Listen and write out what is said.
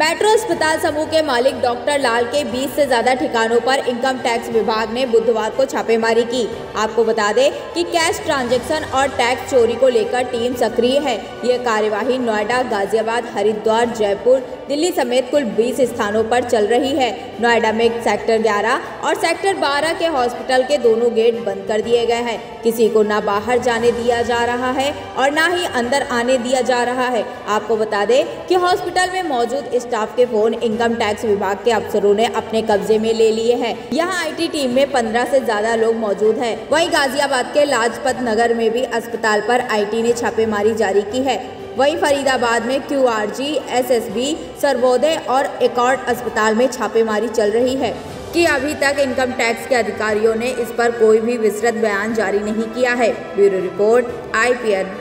Metro अस्पताल समूह के मालिक डॉक्टर लाल के 20 से ज़्यादा ठिकानों पर इनकम टैक्स विभाग ने बुधवार को छापेमारी की। आपको बता दें कि कैश ट्रांजैक्शन और टैक्स चोरी को लेकर टीम सक्रिय है। यह कार्यवाही नोएडा, गाजियाबाद, हरिद्वार, जयपुर, दिल्ली समेत कुल 20 स्थानों पर चल रही है। नोएडा में सेक्टर 11 और सेक्टर 12 के हॉस्पिटल के दोनों गेट बंद कर दिए गए हैं। किसी को न बाहर जाने दिया जा रहा है और न ही अंदर आने दिया जा रहा है। आपको बता दें कि हॉस्पिटल में मौजूद स्टाफ के फ़ोन इनकम टैक्स विभाग के अफसरों ने अपने कब्जे में ले लिए हैं। यहाँ आईटी टीम में 15 से ज़्यादा लोग मौजूद हैं। वहीं गाजियाबाद के लाजपत नगर में भी अस्पताल पर आईटी ने छापेमारी जारी की है। वहीं फरीदाबाद में Q R G, S S B, Sarvodaya और एकॉर्ड अस्पताल में छापेमारी चल रही है कि अभी तक इनकम टैक्स के अधिकारियों ने इस पर कोई भी विस्तृत बयान जारी नहीं किया है। Bureau report, IPN.